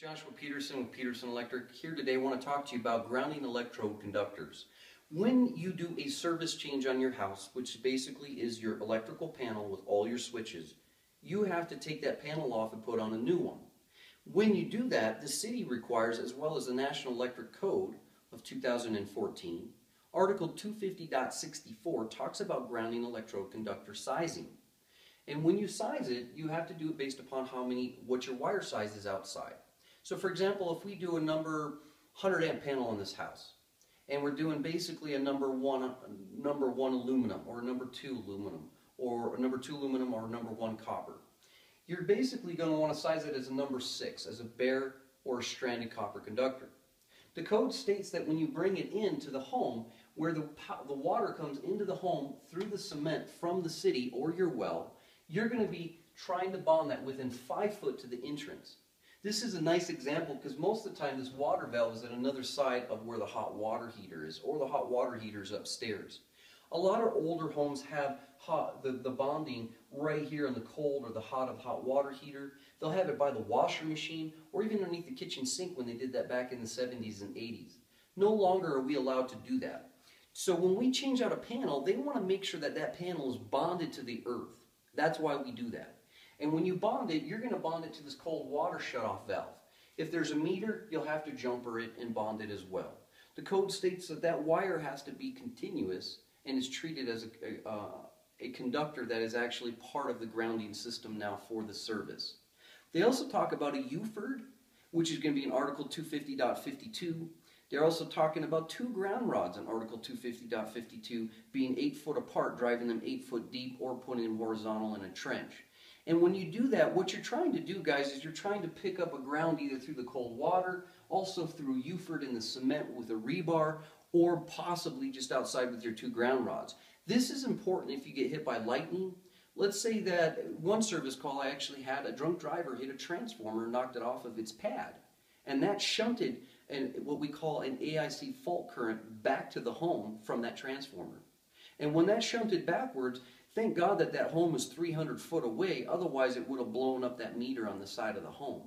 Joshua Peterson with Peterson Electric. Here today I want to talk to you about grounding electrode conductors. When you do a service change on your house, which basically is your electrical panel with all your switches, you have to take that panel off and put on a new one. When you do that, the city requires, as well as the National Electric Code of 2014, Article 250.64 talks about grounding electrode conductor sizing. And when you size it, you have to do it based upon how many, what your wire size is outside. So for example, if we do a number 100 amp panel in this house, and we're doing basically a number one, number one aluminum, or a number two aluminum, or a number two aluminum, or number one copper, you're basically going to want to size it as a number six, as a bare or a stranded copper conductor. The code states that when you bring it into the home, where the, the water comes into the home through the cement from the city or your well, you're going to be trying to bond that within five foot to the entrance. This is a nice example because most of the time this water valve is at another side of where the hot water heater is or the hot water heater is upstairs. A lot of older homes have hot, the, the bonding right here in the cold or the hot of hot water heater. They'll have it by the washer machine or even underneath the kitchen sink when they did that back in the 70s and 80s. No longer are we allowed to do that. So when we change out a panel, they want to make sure that that panel is bonded to the earth. That's why we do that. And when you bond it, you're going to bond it to this cold water shutoff valve. If there's a meter, you'll have to jumper it and bond it as well. The code states that that wire has to be continuous and is treated as a, a, uh, a conductor that is actually part of the grounding system now for the service. They also talk about a UFERD, which is going to be in Article 250.52. They're also talking about two ground rods in Article 250.52 being 8 foot apart, driving them 8 foot deep, or putting them horizontal in a trench. And when you do that, what you're trying to do, guys, is you're trying to pick up a ground either through the cold water, also through UFERD in the cement with a rebar, or possibly just outside with your two ground rods. This is important if you get hit by lightning. Let's say that one service call I actually had a drunk driver hit a transformer and knocked it off of its pad. And that shunted and what we call an AIC fault current back to the home from that transformer. And when that shunted backwards, Thank God that that home was 300 foot away, otherwise it would have blown up that meter on the side of the home.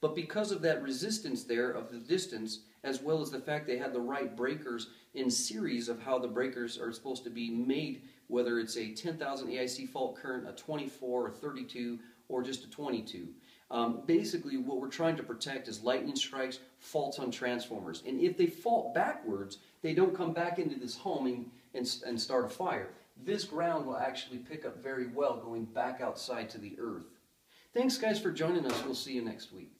But because of that resistance there of the distance, as well as the fact they had the right breakers in series of how the breakers are supposed to be made, whether it's a 10,000 AIC fault current, a 24, a 32, or just a 22. Um, basically, what we're trying to protect is lightning strikes, faults on transformers. And if they fault backwards, they don't come back into this home and, and, and start a fire this ground will actually pick up very well going back outside to the earth. Thanks guys for joining us. We'll see you next week.